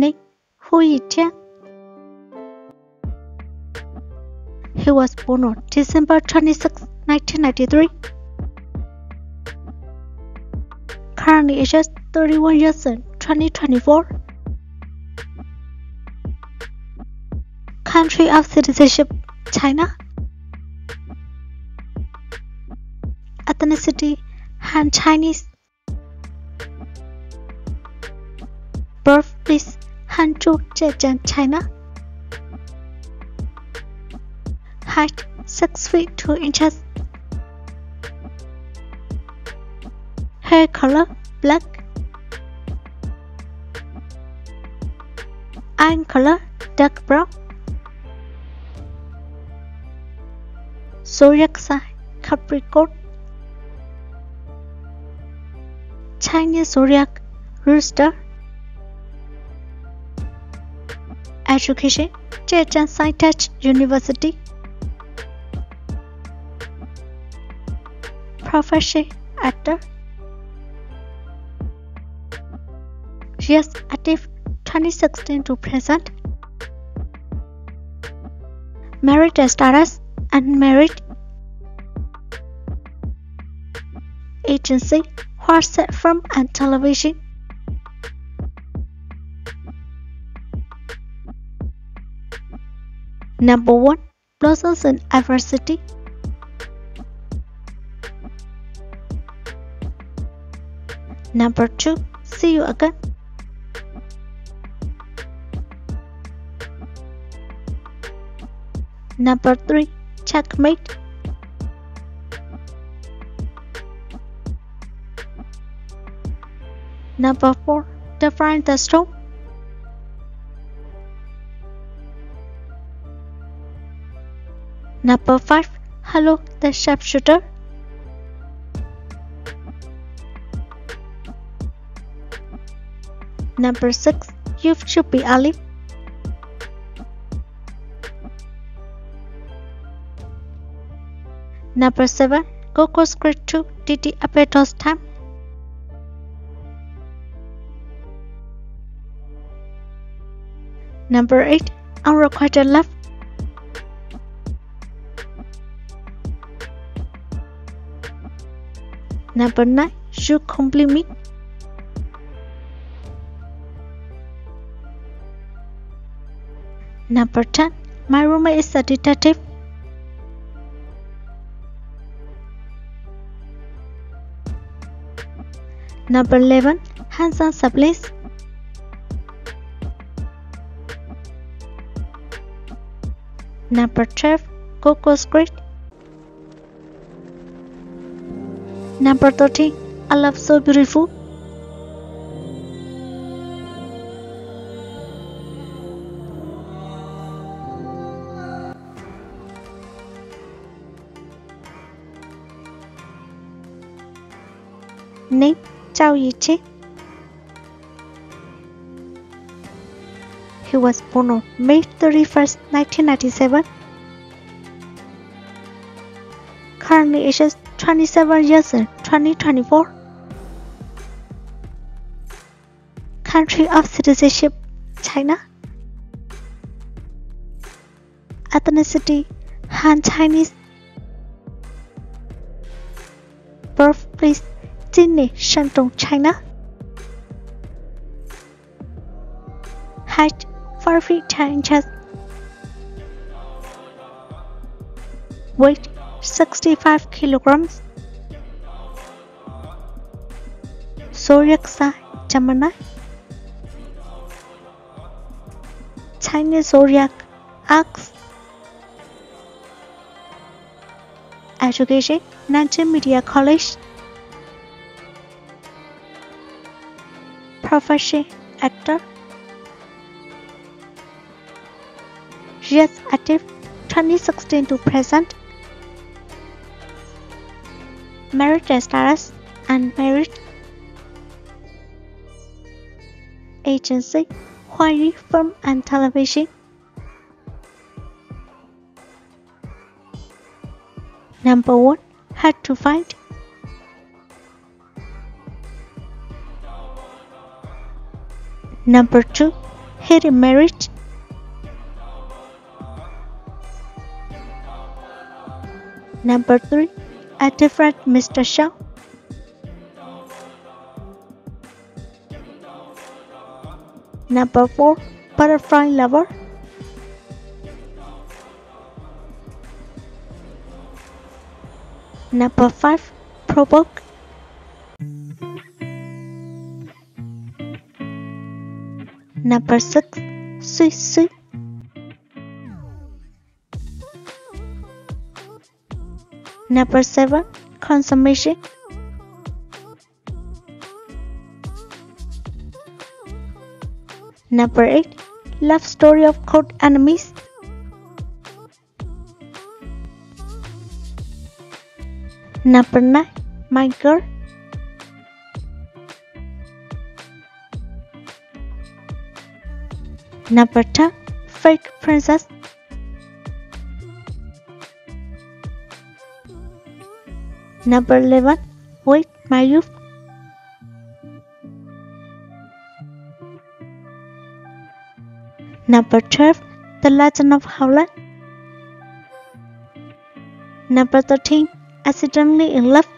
Nick Hu Yitian. He was born on December 26, 1993. Currently ages 31 years in 2024. Country of citizenship China. Ethnicity Han Chinese. Birthplace Hangzhou, Zhejiang, China. Height 6 feet 2 inches. Hair color black. Eye color dark brown. Zodiac sign Capricorn. Chinese zodiac Rooster. Education Zhejiang Science University. Profession Actor. Years active 2016 to present. Married status unmarried. Agency WhatsApp firm and Television. Number 1 Blossoms in Adversity. Number 2 See You Again. Number 3 Checkmate. Number 4 Define the Storm. Number 5 Hello the Sharpshooter. Number 6 You should be alive. Number 7 Go Go Squid 2 Dt. Appledog's Time. Number 8 Unrequited Love. Number 9 You Complete Me. Number 10 My roommate is a detective. Number 11 Handsome Siblings. Number 12 Go Go Squid. Number 13 I Love So Beautiful. Name Zhao Yiqin. He was born on May 31st, 1997. Currently ages 27 years in 2024. Country of citizenship China. Ethnicity Han Chinese. Birthplace Sydney, Shandong, China. Height 4 feet 10 inches. Weight 65 kilograms. Zodiac Gemini. Chinese zodiac Ox. Education Nanjing Media College. Profession Actor. Years active 2016 to present. Married status unmarried. Agency Huayi Film and Television. Number 1 Had to Fight. Number 2 hated marriage. Number 3. A different Mr. Shaw. Number 4. Butterfly Lover. Number 5. Provoke. Number 6. Sweet Sweet. Number 7. Consummation. Number 8. Love Story of Court Enemies. Number 9. My Girl. Number 10. Fake Princess. Number 11. Wait, my youth. Number 12. The Legend of Haolan. Number 13. Accidentally in Love.